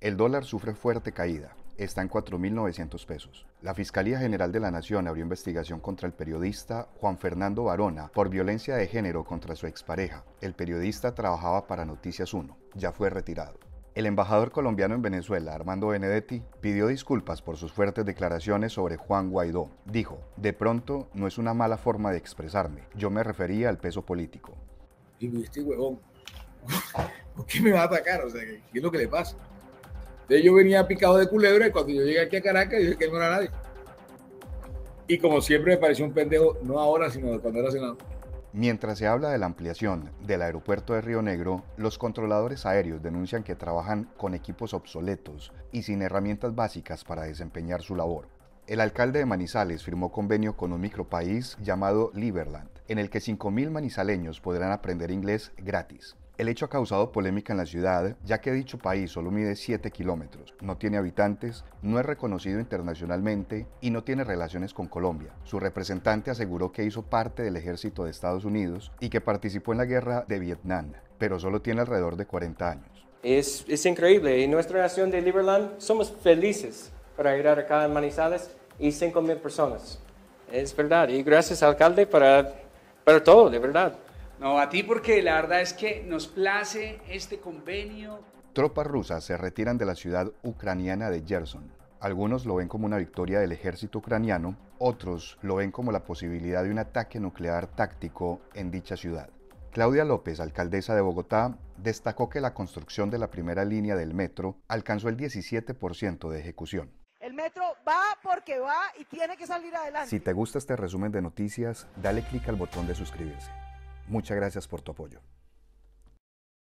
El dólar sufre fuerte caída, está en 4.900 pesos. La Fiscalía General de la Nación abrió investigación contra el periodista Juan Fernando Barona por violencia de género contra su expareja. El periodista trabajaba para Noticias 1, ya fue retirado. El embajador colombiano en Venezuela, Armando Benedetti, pidió disculpas por sus fuertes declaraciones sobre Juan Guaidó. Dijo, de pronto no es una mala forma de expresarme, yo me refería al peso político. Este huevón, ¿por qué me va a atacar? O sea, ¿qué es lo que le pasa? Entonces yo venía picado de culebra y cuando yo llegué aquí a Caracas dije que no era nadie. Y como siempre me pareció un pendejo, no ahora, sino cuando era senador. Mientras se habla de la ampliación del aeropuerto de Río Negro, los controladores aéreos denuncian que trabajan con equipos obsoletos y sin herramientas básicas para desempeñar su labor. El alcalde de Manizales firmó convenio con un micropaís llamado Liberland, en el que 5.000 manizaleños podrán aprender inglés gratis. El hecho ha causado polémica en la ciudad, ya que dicho país solo mide 7 kilómetros, no tiene habitantes, no es reconocido internacionalmente y no tiene relaciones con Colombia. Su representante aseguró que hizo parte del ejército de Estados Unidos y que participó en la guerra de Vietnam, pero solo tiene alrededor de 40 años. Es, es increíble. En nuestra nación de Liberland somos felices para ir acá en Manizales y 5 mil personas. Es verdad. Y gracias, alcalde, para, para todo, de verdad. No, a ti porque la verdad es que nos place este convenio. Tropas rusas se retiran de la ciudad ucraniana de Gerson. Algunos lo ven como una victoria del ejército ucraniano, otros lo ven como la posibilidad de un ataque nuclear táctico en dicha ciudad. Claudia López, alcaldesa de Bogotá, destacó que la construcción de la primera línea del metro alcanzó el 17% de ejecución. El metro va porque va y tiene que salir adelante. Si te gusta este resumen de noticias, dale clic al botón de suscribirse. Muchas gracias por tu apoyo.